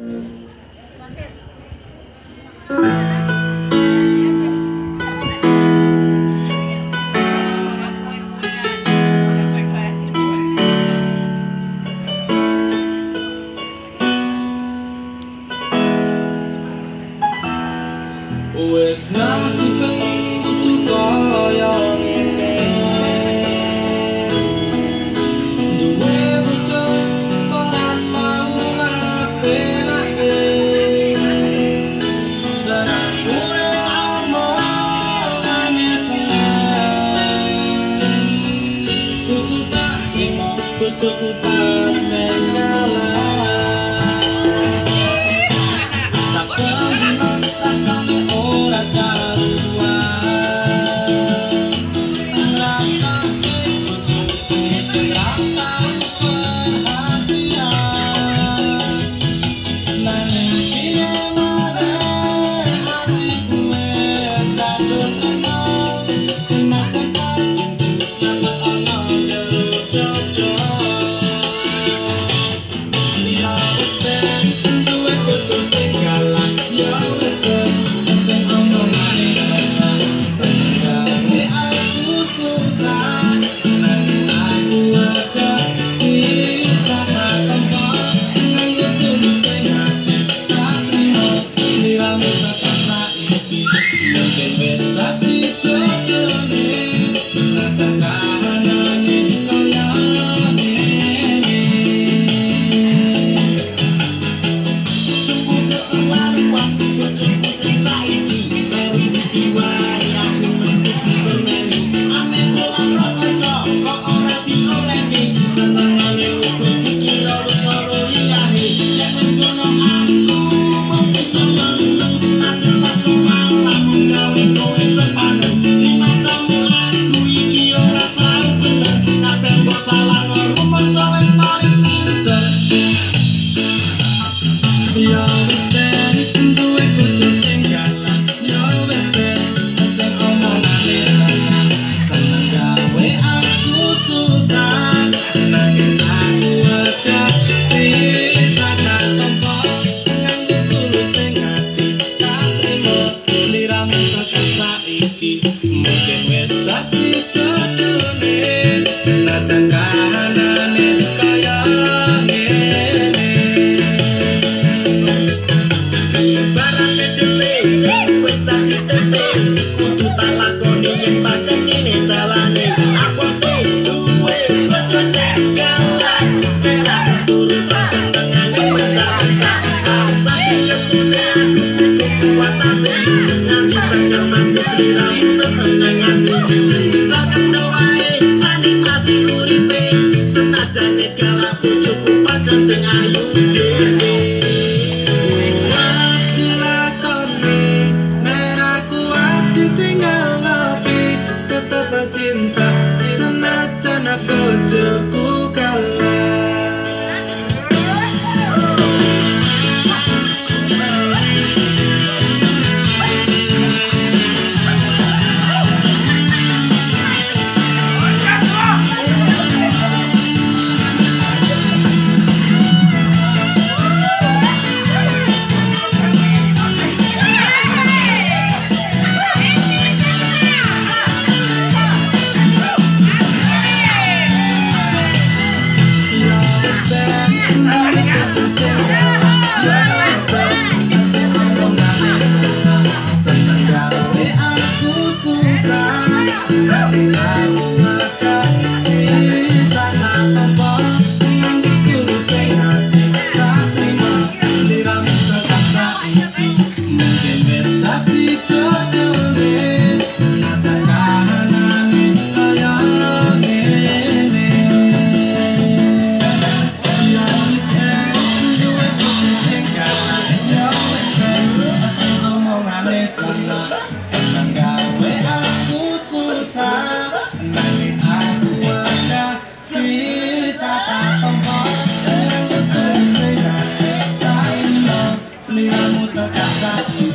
Oh, it's nice Double con ella en Pachacá. betapa cinta Semata nak kau Senang aku susah Hati aku minha muda casa.